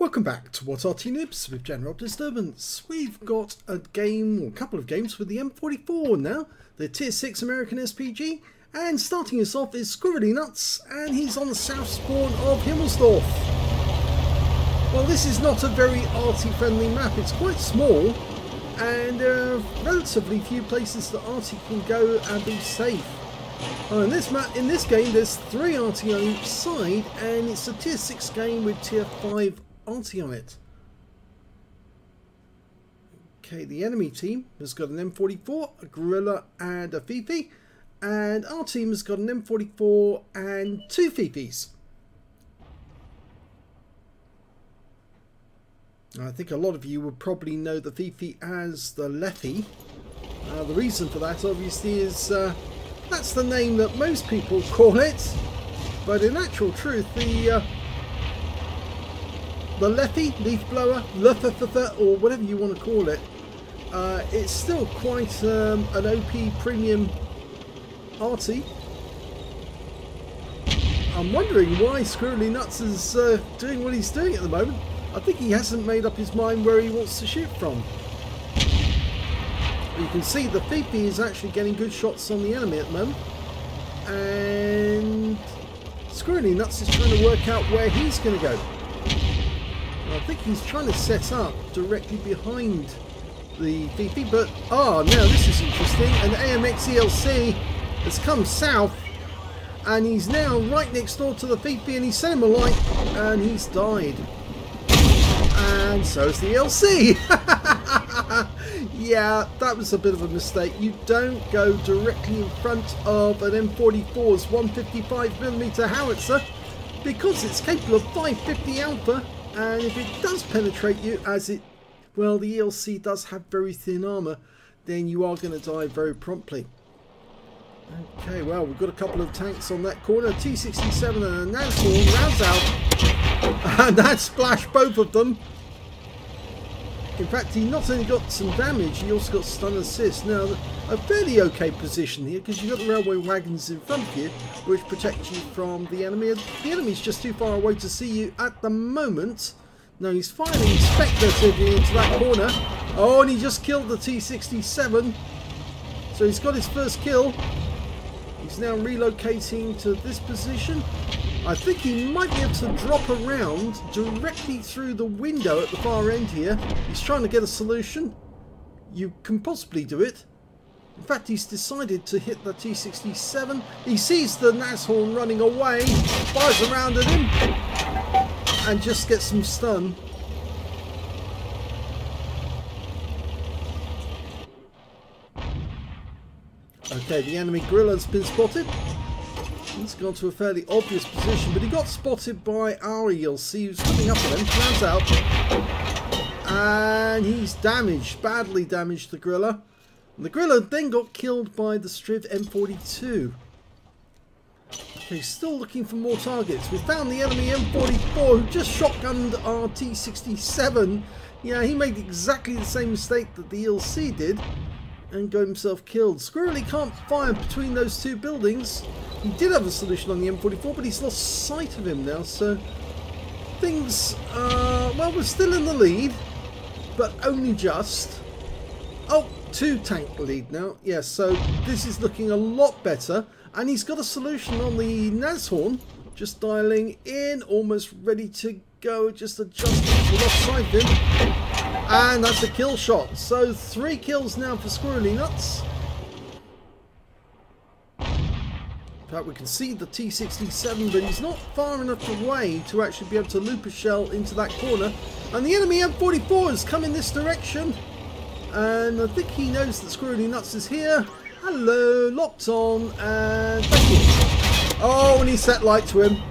Welcome back to What Arty Noobs with General Disturbance. We've got a game, or a couple of games with the M44 now, the Tier 6 American SPG, and starting us off is Squirrely Nuts, and he's on the south spawn of Himmelsdorf. Well, this is not a very arty friendly map, it's quite small, and there are relatively few places that arty can go and be safe. Oh, in this map, in this game, there's three arty on each side, and it's a tier six game with tier five arty on it. Okay, the enemy team has got an M44, a Gorilla, and a Fifi, and our team has got an M44 and two Fifis. I think a lot of you would probably know the Fifi as the Lethe. Uh, the reason for that obviously is uh, that's the name that most people call it, but in actual truth the uh, the Lethe, leaf blower, Luthathatha, or whatever you want to call it, uh, it's still quite um, an OP premium arty. I'm wondering why Squirrely Nuts is uh, doing what he's doing at the moment. I think he hasn't made up his mind where he wants to shoot from. You can see the Fifi is actually getting good shots on the enemy at the moment. And Squirrely Nuts is trying to work out where he's going to go. I think he's trying to set up directly behind the Fifi, but ah, oh, now this is interesting. An AMX ELC has come south and he's now right next door to the Fifi and he sent him a light and he's died. And so's the LC. yeah, that was a bit of a mistake. You don't go directly in front of an M44's 155mm howitzer because it's capable of 550 alpha and if it does penetrate you as it well the ELC does have very thin armor then you are going to die very promptly. Okay well we've got a couple of tanks on that corner. T67 and a Nashorn rounds out. And that splashed both of them in fact he not only got some damage he also got stun assist now a fairly okay position here because you've got the railway wagons in front of you which protect you from the enemy. The enemy's just too far away to see you at the moment. Now he's firing speculatively into that corner. Oh, and he just killed the T-67. So he's got his first kill. He's now relocating to this position. I think he might be able to drop around directly through the window at the far end here. He's trying to get a solution. You can possibly do it. In fact, he's decided to hit the T-67. He sees the Nashorn running away, fires around at him, and just gets some stun. Okay, the enemy Gorilla's been spotted. He's gone to a fairly obvious position, but he got spotted by our ELC who's coming up on him, lands out, and he's damaged, badly damaged the Gorilla. The Gorilla then got killed by the Striv M42. Okay, still looking for more targets. We found the enemy M44 who just shotgunned our T67. Yeah, he made exactly the same mistake that the ELC did and got himself killed. Squirrely can't fire between those two buildings. He did have a solution on the M44, but he's lost sight of him now, so things, uh, well, we're still in the lead, but only just. Oh, two tank lead now. Yes, so this is looking a lot better. And he's got a solution on the Nashorn. Just dialing in, almost ready to go. Just adjusting to the left side of him. And that's a kill shot. So three kills now for Squirrely Nuts. In fact, we can see the T-67, but he's not far enough away to actually be able to loop a shell into that corner. And the enemy M44 has come in this direction. And I think he knows that Squirrely Nuts is here. Hello, locked on, and. Oh, and he set light to him.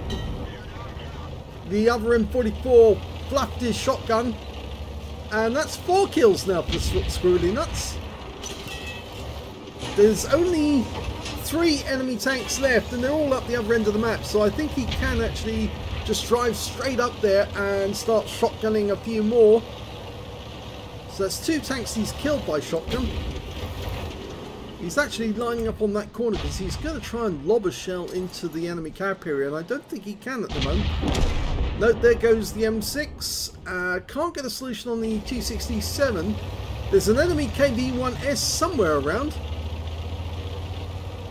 The other M44 fluffed his shotgun. And that's four kills now for Squirrely Nuts. There's only three enemy tanks left, and they're all up the other end of the map. So I think he can actually just drive straight up there and start shotgunning a few more. So that's two tanks he's killed by shotgun. He's actually lining up on that corner because he's going to try and lob a shell into the enemy carrier and I don't think he can at the moment. No, there goes the M6. Uh, can't get a solution on the T67. There's an enemy KV-1S somewhere around.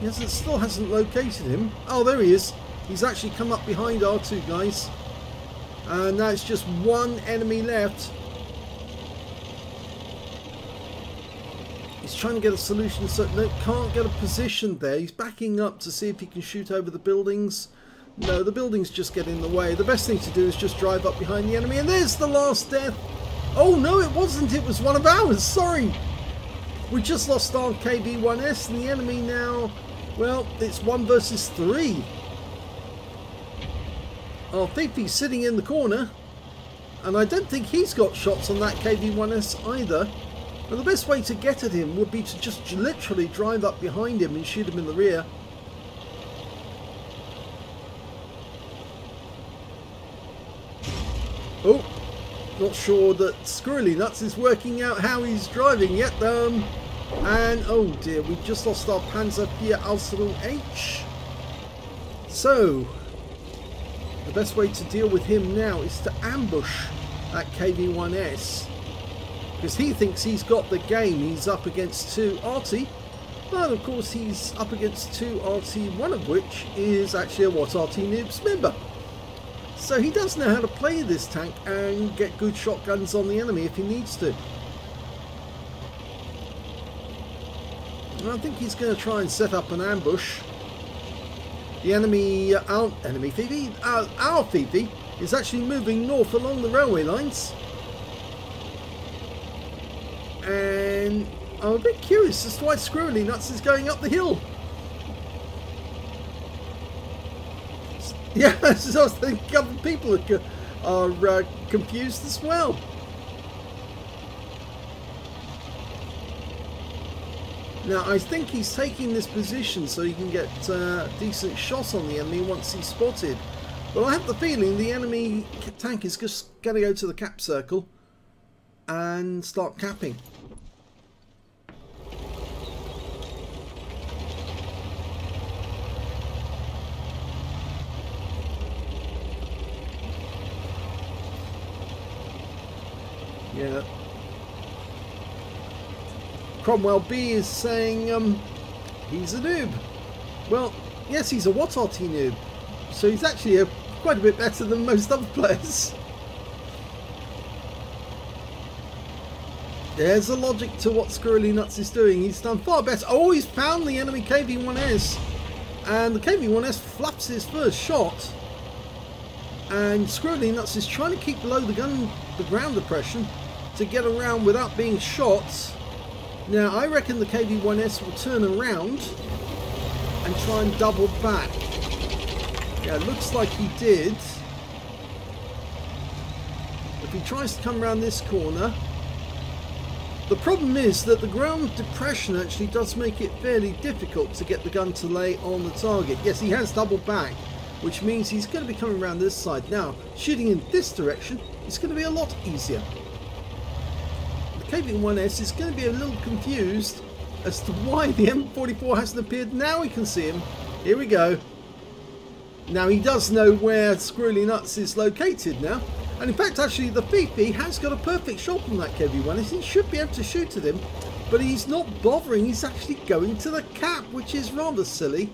Yes, it still hasn't located him. Oh, there he is. He's actually come up behind our two guys. And now it's just one enemy left. He's trying to get a solution, so no, can't get a position there. He's backing up to see if he can shoot over the buildings. No, the buildings just get in the way. The best thing to do is just drive up behind the enemy. And there's the last death. Oh, no, it wasn't. It was one of ours. Sorry. We just lost our KV-1S and the enemy now, well, it's one versus three. Our Fifi's sitting in the corner. And I don't think he's got shots on that KV-1S either. And the best way to get at him would be to just literally drive up behind him and shoot him in the rear. Oh, not sure that Squirrely Nuts is working out how he's driving yet. Um, and oh dear, we've just lost our Panzer IV Ausführung H. So, the best way to deal with him now is to ambush that KV-1S. Because he thinks he's got the game. He's up against two Arty. But of course he's up against two Arty, one of which is actually a What Arty Noobs member. So he does know how to play this tank and get good shotguns on the enemy if he needs to. I think he's going to try and set up an ambush. The enemy, uh, our enemy Phoebe, uh, our Phoebe, is actually moving north along the railway lines. And I'm a bit curious as to why Squirrely Nuts is going up the hill. Yeah, I think a couple of people are, uh, confused as well. Now, I think he's taking this position so he can get uh, decent shots on the enemy once he's spotted. But I have the feeling the enemy tank is just going to go to the cap circle and start capping. Yeah. Cromwell B is saying um, he's a noob. Well, yes, he's a What Arty noob. So he's actually a, quite a bit better than most other players. There's a logic to what Squirrely Nuts is doing. He's done far better. Oh, he's found the enemy KV-1S. And the KV-1S flaps his first shot. And Squirrely Nuts is trying to keep below the gun, the ground depression to get around without being shot. Now I reckon the KV-1S will turn around and try and double back. Yeah, looks like he did. If he tries to come around this corner, the problem is that the ground depression actually does make it fairly difficult to get the gun to lay on the target. Yes, he has doubled back, which means he's going to be coming around this side. Now, shooting in this direction is going to be a lot easier. KV-1S is going to be a little confused as to why the M44 hasn't appeared. Now we can see him. Here we go. Now he does know where Squirrely Nuts is located now. And in fact, actually, the Fifi has got a perfect shot from that KV-1S. He should be able to shoot at him, but he's not bothering. He's actually going to the cap, which is rather silly.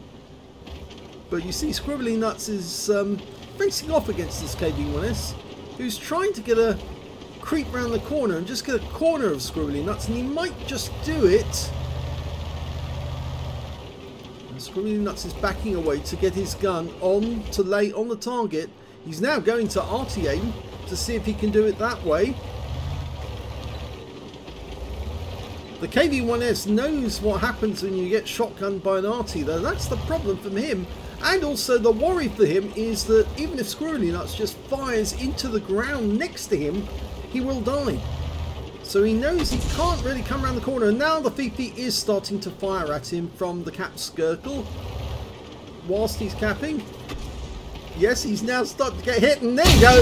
But you see, Squirrely Nuts is um, facing off against this KV-1S, who's trying to get a creep round the corner and just get a corner of Squirrely Nuts, and he might just do it. And Squirrely Nuts is backing away to get his gun on to lay on the target. He's now going to aim to see if he can do it that way. The KV-1S knows what happens when you get shotgunned by an arty though. That's the problem from him. And also the worry for him is that even if Squirrely Nuts just fires into the ground next to him, he will die. So he knows he can't really come around the corner. And now the Fifi is starting to fire at him from the cap circle. Whilst he's capping. Yes, he's now starting to get hit. And there you go.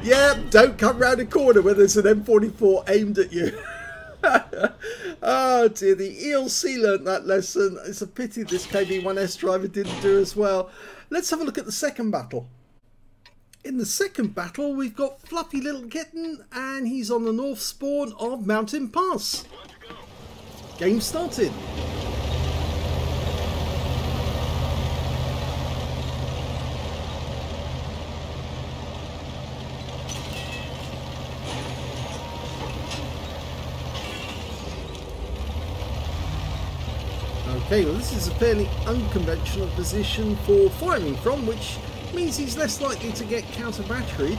yeah, don't come around a corner where there's an M44 aimed at you. oh dear, the ELC learnt that lesson. It's a pity this KV-1S driver didn't do as well. Let's have a look at the second battle. In the second battle, we've got Fluffy Little Kitten, and he's on the north spawn of Mountain Pass. Game started. Okay, well this is a fairly unconventional position for firing from, which means he's less likely to get counter-batteried.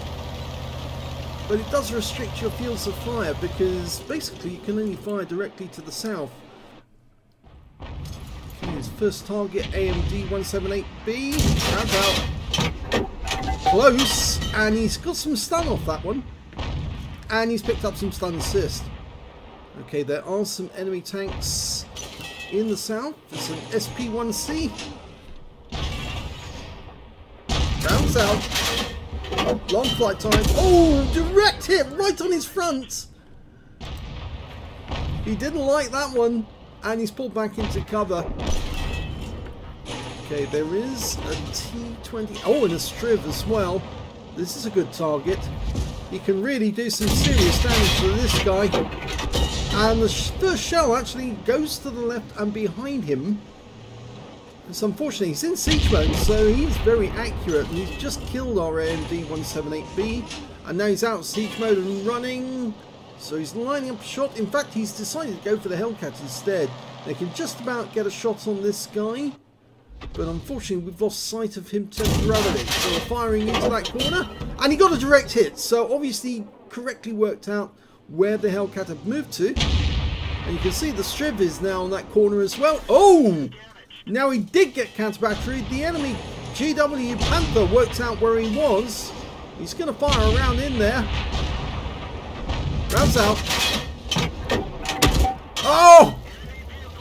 But it does restrict your fields of fire because basically you can only fire directly to the south. Okay, his first target AMD 178B. That's out. Close. And he's got some stun off that one. And he's picked up some stun assist. Okay, there are some enemy tanks in the south. There's an SP1C. South. Long flight time. Oh, direct hit right on his front. He didn't like that one. And he's pulled back into cover. Okay, there is a T20. Oh, and a Striv as well. This is a good target. He can really do some serious damage to this guy. And the first shell actually goes to the left and behind him. It's unfortunately he's in siege mode, so he's very accurate. And he's just killed our AMD 178B, and now he's out of siege mode and running. So he's lining up a shot. In fact, he's decided to go for the Hellcat instead. They can just about get a shot on this guy, but unfortunately we've lost sight of him temporarily. So we're firing into that corner, and he got a direct hit. So obviously correctly worked out where the Hellcat have moved to. And you can see the Striv is now on that corner as well. Oh! Now he did get counter battery. The enemy GW Panther works out where he was. He's going to fire around in there. Rounds out. Oh!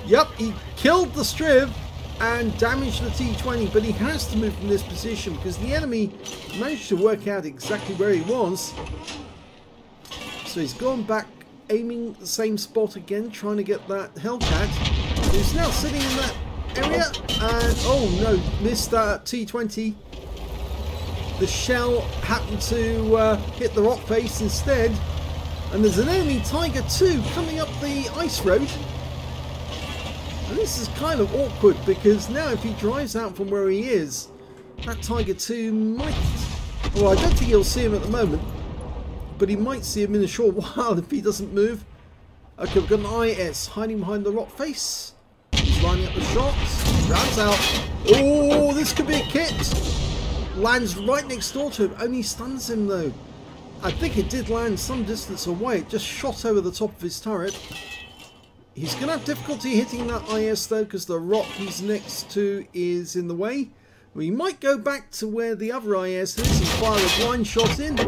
Yep, he killed the Striv and damaged the T20, but he has to move from this position because the enemy managed to work out exactly where he was so he's gone back, aiming the same spot again, trying to get that Hellcat. He's now sitting in that area, and oh no, missed that T20. The shell happened to uh, hit the rock face instead. And there's an enemy Tiger 2 coming up the ice road. And this is kind of awkward because now if he drives out from where he is, that Tiger 2 might... Well, I don't think he'll see him at the moment but he might see him in a short while if he doesn't move. Okay, we've got an IS hiding behind the rock face. Lining up the shots. Rounds out. Oh, this could be a kit. Lands right next door to him. Only stuns him though. I think it did land some distance away. It just shot over the top of his turret. He's going to have difficulty hitting that IS though because the rock he's next to is in the way. We might go back to where the other IS is and fire a blind shot in.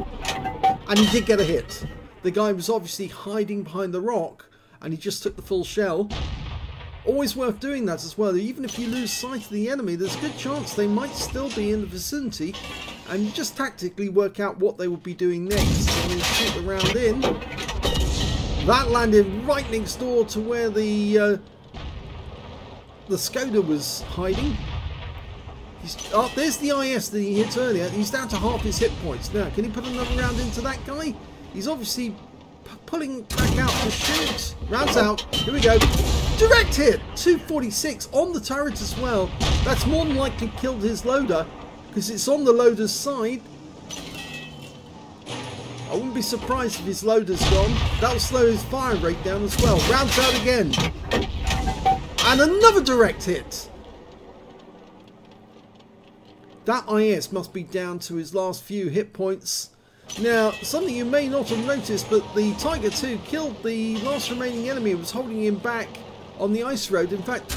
And he did get a hit. The guy was obviously hiding behind the rock and he just took the full shell. Always worth doing that as well. Even if you lose sight of the enemy, there's a good chance they might still be in the vicinity and you just tactically work out what they will be doing next shoot the round in. That landed right next door to where the uh, the Skoda was hiding. He's, oh, there's the IS that he hit earlier. He's down to half his hit points. Now, can he put another round into that guy? He's obviously pulling back out to shoot. Rounds out. Here we go. Direct hit. 246 on the turret as well. That's more than likely killed his loader because it's on the loader's side. I wouldn't be surprised if his loader's gone. That'll slow his fire rate down as well. Rounds out again. And another direct hit. That IS must be down to his last few hit points. Now, something you may not have noticed, but the Tiger 2 killed the last remaining enemy who was holding him back on the ice road. In fact,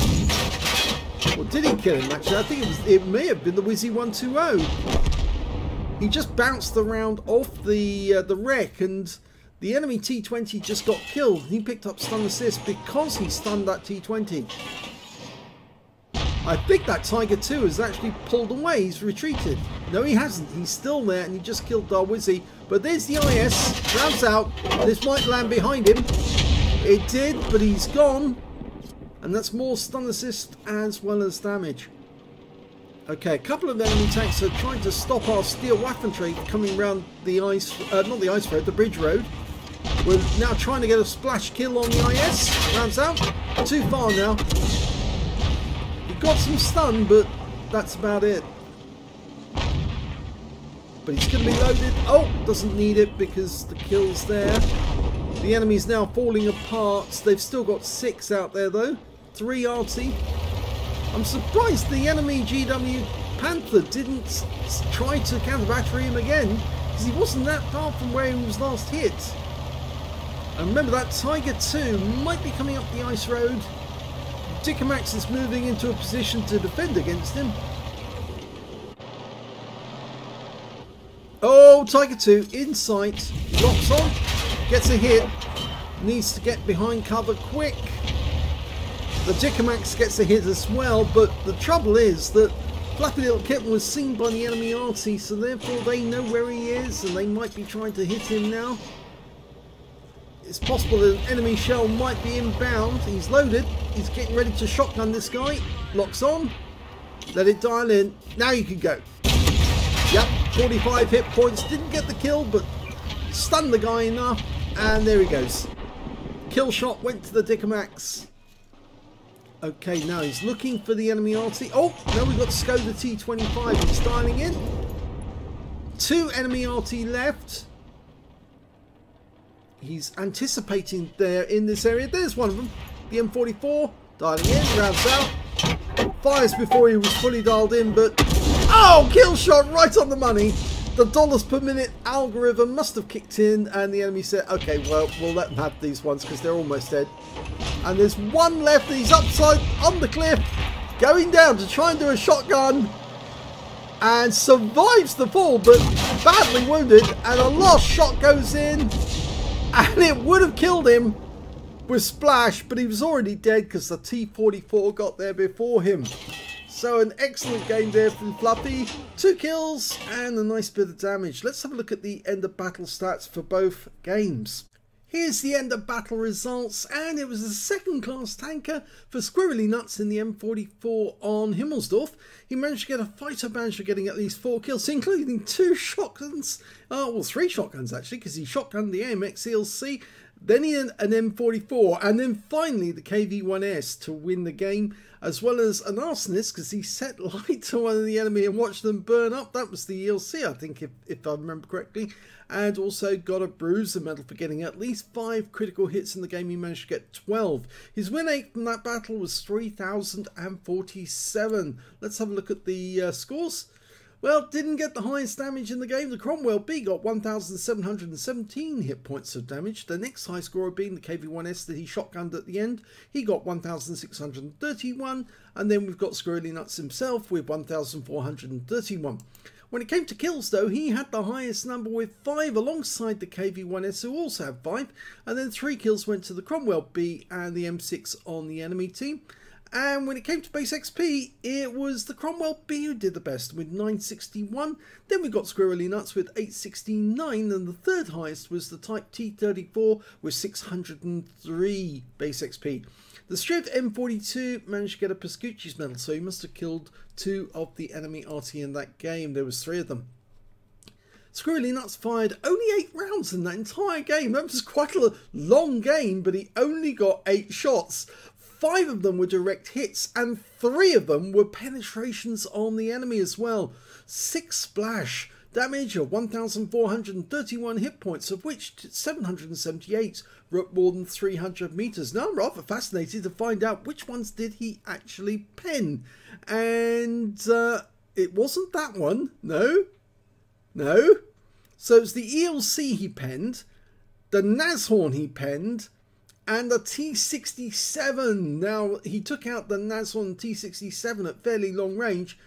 well, did he kill him actually? I think it, was, it may have been the Wizzy 120. He just bounced around off the uh, the wreck and the enemy T20 just got killed. He picked up stun assist because he stunned that T20. I think that Tiger 2 has actually pulled away. He's retreated. No, he hasn't. He's still there and he just killed Darwizzy. But there's the IS. Rounds out. This might land behind him. It did, but he's gone. And that's more stun assist as well as damage. Okay, a couple of enemy tanks are trying to stop our steel weaponry coming round the ice, uh, not the ice road, the bridge road. We're now trying to get a splash kill on the IS. Rounds out. Too far now. He got some stun, but that's about it. But he's going to be loaded. Oh, doesn't need it because the kill's there. The enemy's now falling apart. They've still got six out there though. Three RT. I'm surprised the enemy GW Panther didn't try to counter battery him again because he wasn't that far from where he was last hit. And remember that Tiger 2 might be coming up the ice road. Dicker Max is moving into a position to defend against him. Oh, Tiger 2 in sight, locks on, gets a hit, needs to get behind cover quick. The Dicker Max gets a hit as well, but the trouble is that Flappy Little Kitten was seen by the enemy arty, so therefore they know where he is and they might be trying to hit him now. It's possible that an enemy shell might be inbound. He's loaded. He's getting ready to shotgun this guy. Locks on. Let it dial in. Now you can go. Yep, 45 hit points. Didn't get the kill, but stunned the guy enough. And there he goes. Kill shot went to the Dicker Max. Okay, now he's looking for the enemy RT. Oh, no, we've got Skoda T25. He's dialing in. Two enemy RT left. He's anticipating there in this area. There's one of them. The M44. Dialing in, rounds out. Fires before he was fully dialed in, but Oh, kill shot right on the money. The dollars per minute algorithm must have kicked in and the enemy said, okay, well, we'll let them have these ones because they're almost dead. And there's one left. He's upside on the cliff, going down to try and do a shotgun and survives the fall, but badly wounded. And a last shot goes in and it would have killed him with Splash, but he was already dead because the T-44 got there before him. So an excellent game there from Fluffy. Two kills and a nice bit of damage. Let's have a look at the end of battle stats for both games. Here's the end of battle results, and it was a second class tanker for Squirrely Nuts in the M44 on Himmelsdorf. He managed to get a fighter badge for getting at least four kills, including two shotguns, uh, well, three shotguns actually, because he shotgunned the AMX ELC, then he had an M44, and then finally the KV-1S to win the game as well as an arsonist because he set light to one of the enemy and watched them burn up. That was the ELC, I think, if, if I remember correctly. And also got a bruiser medal for getting at least five critical hits in the game. He managed to get 12. His win rate from that battle was 3,047. Let's have a look at the uh, scores. Well, didn't get the highest damage in the game. The Cromwell B got 1,717 hit points of damage. The next high scorer being the KV-1S that he shotgunned at the end. He got 1,631. And then we've got Squirrely Nuts himself with 1,431. When it came to kills though, he had the highest number with 5 alongside the KV-1S who also had 5. And then 3 kills went to the Cromwell B and the M6 on the enemy team. And when it came to base XP, it was the Cromwell B who did the best with 961. Then we got Squirrely Nuts with 869, and the third highest was the Type T34 with 603 base XP. The Striv M42 managed to get a Pascucci's medal, so he must have killed two of the enemy RT in that game. There was three of them. Squirrely Nuts fired only eight rounds in that entire game. That was quite a long game, but he only got eight shots. Five of them were direct hits, and three of them were penetrations on the enemy as well. Six splash, damage of 1,431 hit points, of which 778 were up more than 300 meters. Now I'm rather fascinated to find out which ones did he actually pen. And uh, it wasn't that one. No. No. So it's the ELC he penned, the Nashorn he penned, and the T67. Now, he took out the Nashorn T67 at fairly long range,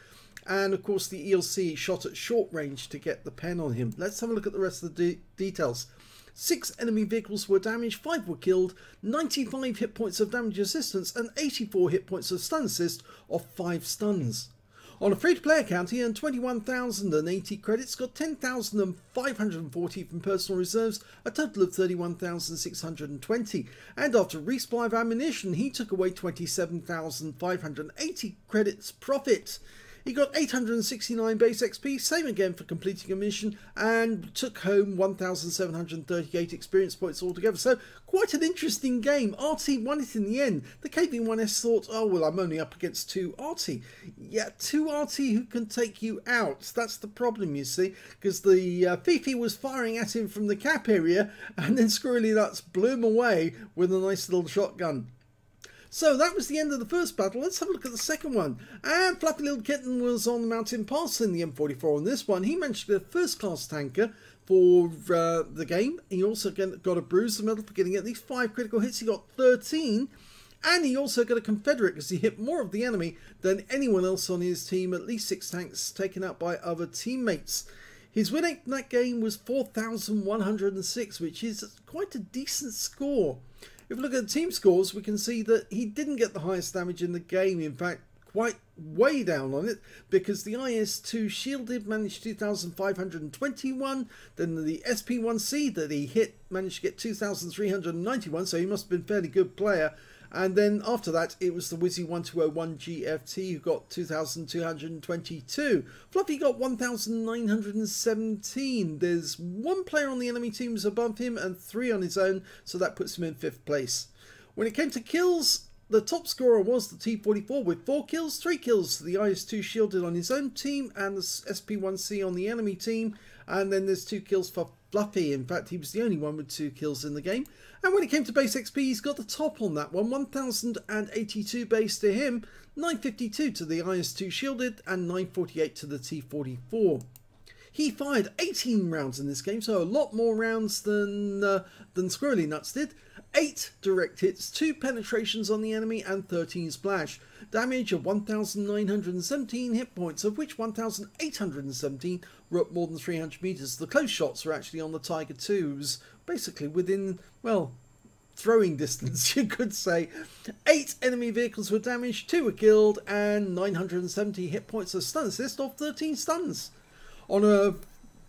and of course the ELC shot at short range to get the pen on him. Let's have a look at the rest of the de details. Six enemy vehicles were damaged, five were killed, 95 hit points of damage assistance, and 84 hit points of stun assist off five stuns. On a free-to-play account, he earned 21,080 credits, got 10,540 from personal reserves, a total of 31,620. And after resupply of ammunition, he took away 27,580 credits profit. He got 869 base XP, same again for completing a mission, and took home 1,738 experience points altogether. So quite an interesting game. RT won it in the end. The KV-1S thought, oh well, I'm only up against two RT. Yeah, two RT who can take you out. That's the problem, you see, because the uh, Fifi was firing at him from the cap area, and then Squirrely Nuts blew him away with a nice little shotgun. So that was the end of the first battle. Let's have a look at the second one. And Fluffy Little Kitten was on the Mountain Pass in the M44 on this one. He managed to a first class tanker for uh, the game. He also got a bruiser medal for getting at least five critical hits. He got 13. And he also got a Confederate because he hit more of the enemy than anyone else on his team. At least six tanks taken out by other teammates. His win in that game was 4,106, which is quite a decent score. If we look at the team scores, we can see that he didn't get the highest damage in the game. In fact, quite way down on it because the IS-2 shielded managed 2,521 then the SP-1C that he hit managed to get 2,391 so he must have been a fairly good player and then after that, it was the Wizzy 1201 GFT who got 2,222. Fluffy got 1,917. There's one player on the enemy teams above him and three on his own, so that puts him in fifth place. When it came to kills, the top scorer was the T44 with 4 kills, 3 kills the IS-2 shielded on his own team and the SP-1C on the enemy team. And then there's 2 kills for Fluffy. In fact, he was the only one with 2 kills in the game. And when it came to base XP, he's got the top on that one. 1082 base to him, 952 to the IS-2 shielded, and 948 to the T44. He fired 18 rounds in this game, so a lot more rounds than uh, than Squirrely Nuts did. 8 direct hits, 2 penetrations on the enemy and 13 splash. Damage of 1,917 hit points, of which 1,817 were up more than 300 metres. The close shots were actually on the Tiger 2s, basically within, well, throwing distance, you could say. Eight enemy vehicles were damaged, two were killed, and 970 hit points of stun assist off 13 stuns. On a,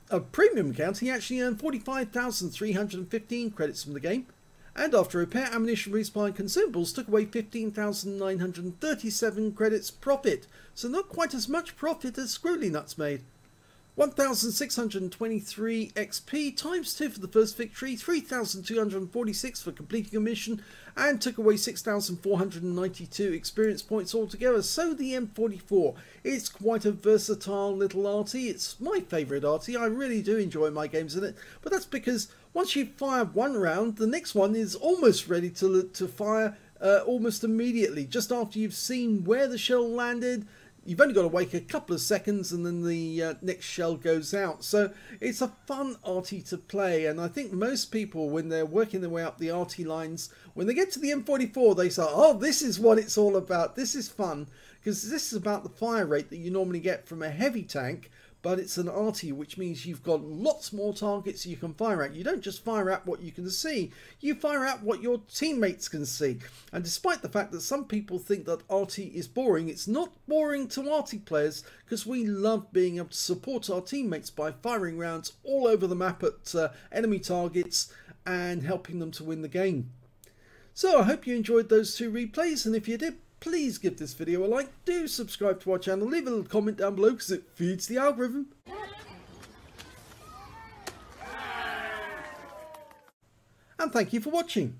a premium account, he actually earned 45,315 credits from the game, and after repair, ammunition, resupply and consumables took away 15,937 credits profit, so not quite as much profit as Squirrely Nuts made. 1623 XP times 2 for the first victory, 3246 for completing a mission, and took away 6492 experience points altogether. So the M44 is quite a versatile little arty. It's my favourite arty. I really do enjoy my games in it, but that's because once you fire one round, the next one is almost ready to, to fire uh, almost immediately, just after you've seen where the shell landed, you've only got to wait a couple of seconds and then the uh, next shell goes out. So it's a fun arty to play and I think most people when they're working their way up the arty lines, when they get to the M44 they say, oh this is what it's all about, this is fun because this is about the fire rate that you normally get from a heavy tank but it's an arty, which means you've got lots more targets you can fire at. You don't just fire at what you can see, you fire at what your teammates can see. And despite the fact that some people think that arty is boring, it's not boring to arty players because we love being able to support our teammates by firing rounds all over the map at uh, enemy targets and helping them to win the game. So I hope you enjoyed those two replays and if you did, please give this video a like, do subscribe to our channel, leave a little comment down below because it feeds the algorithm. And thank you for watching.